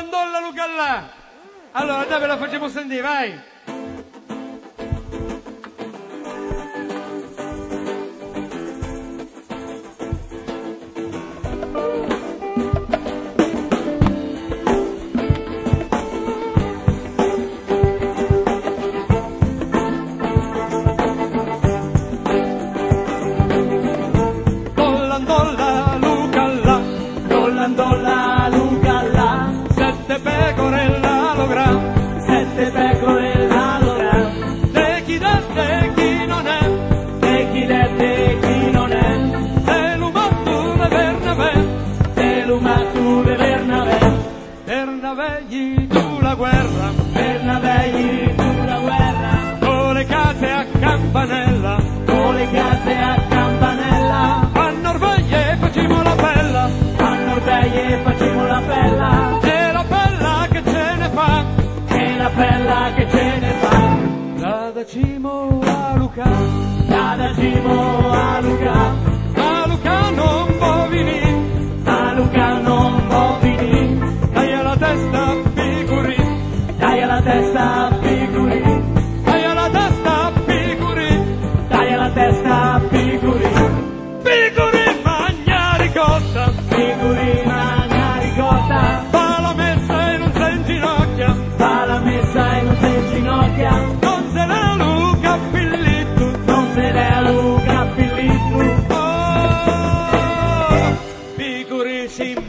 Dollandolla Luca là. Allora, dai, ve la facciamo sentire, vai. Guerra. Bernabé tu la guerra, Con le case a campanella. con le case a campanella, A Norveglia facciamo la bella. a Norveglia facciamo la bella, E la bella che ce ne fa. e la bella che ce ne fa, Da da Cimo a Luca. da da Cimo a Luca, A Luca non può venire.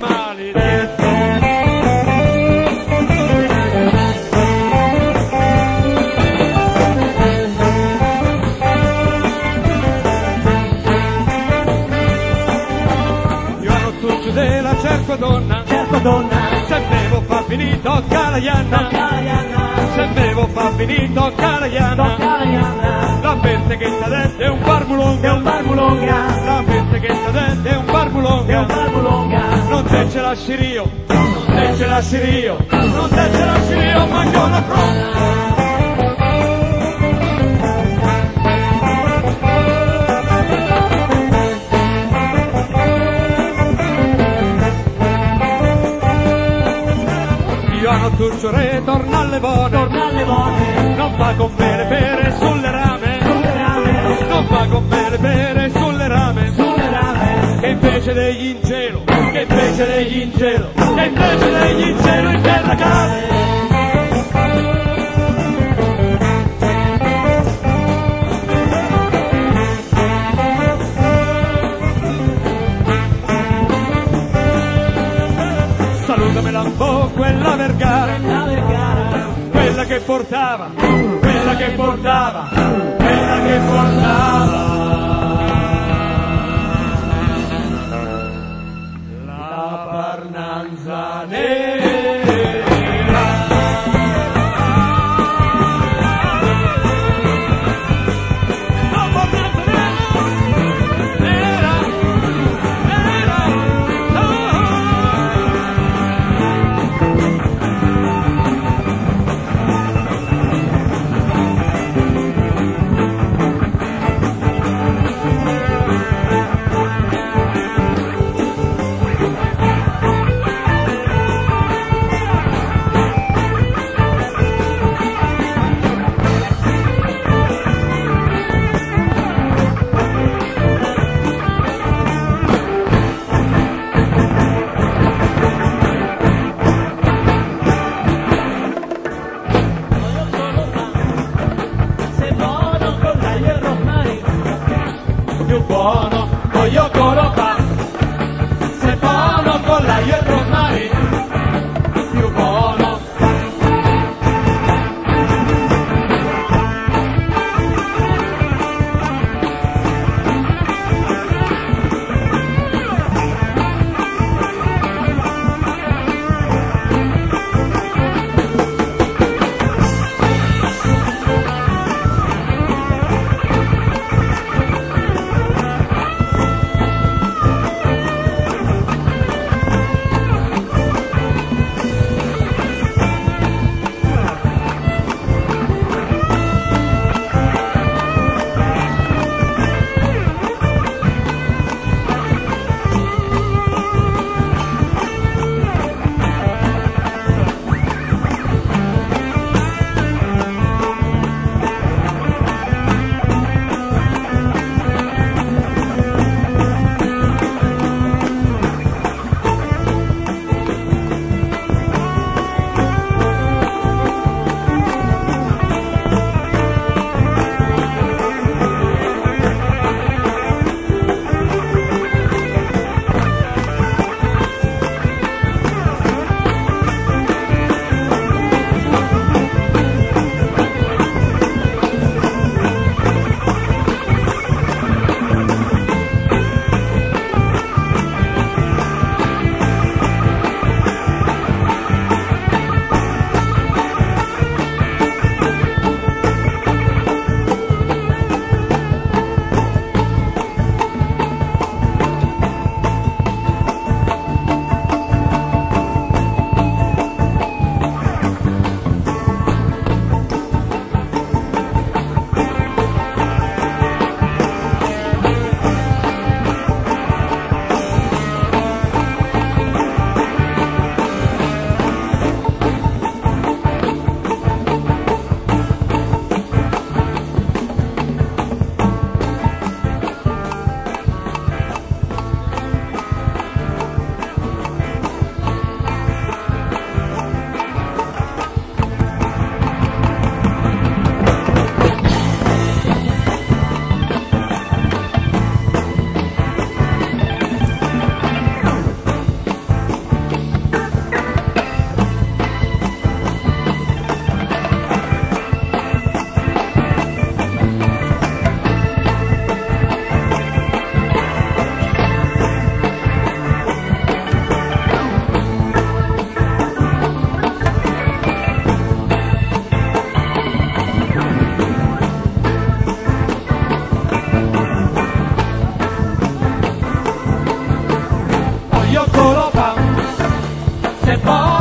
Maledetti. Io ero tuccio della cerco donna, Certo donna, fa finito calaiana, se bevo fa finito calaiana, la peste che sta dentro è un barbulonga, è un barbulonga, la peste che sta dentro è un è un barbulonga, non te ce lasci io, non te ce lasci io, non te ce lasci io, manco una fronte. Io hanno tuccio re, torna alle buone, torna alle buone, non fa con me le pere sulle rame, sulle rame, non fa con me le pere sulle rame, sulle rame, che invece degli in cielo, che invece degli in cielo, che invece degli in cielo portava, quella che portava, meu goro, goi fall.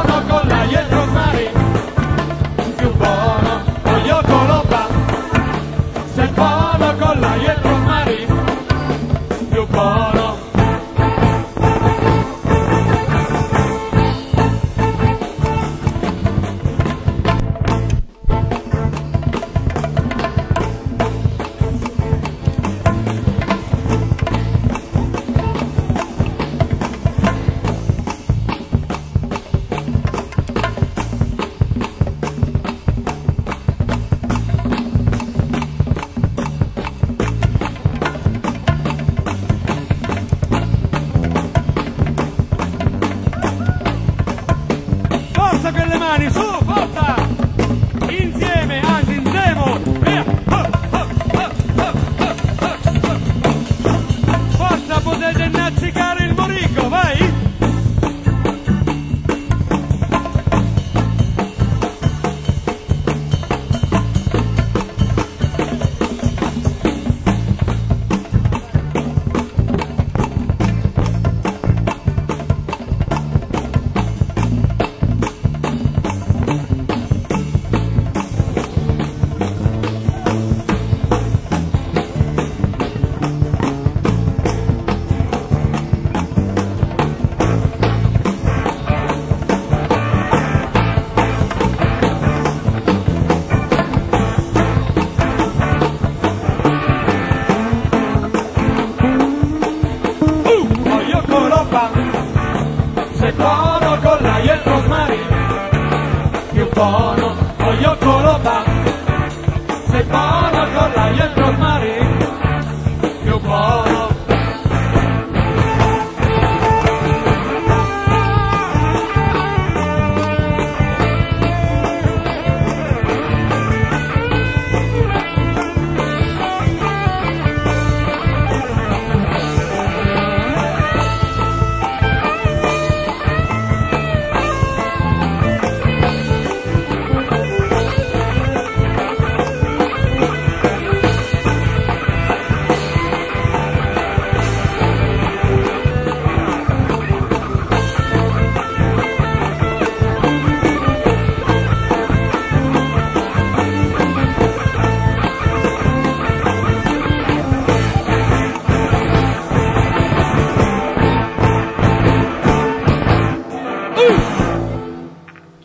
Giannis.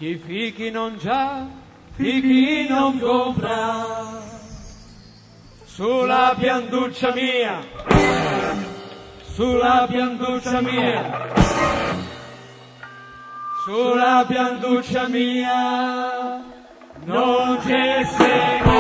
Chi fichi non già, fichi non compra. Sulla pianduccia mia, sulla pianduccia mia, sulla pianduccia mia, non c'è seguito.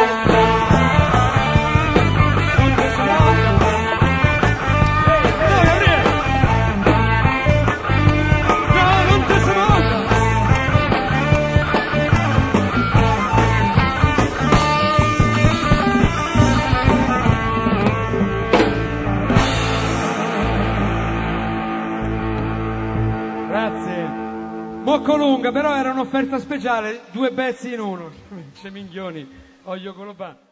Mocco lunga, però era un'offerta speciale, due pezzi in uno. C'è Ceminchioni, olio colopà.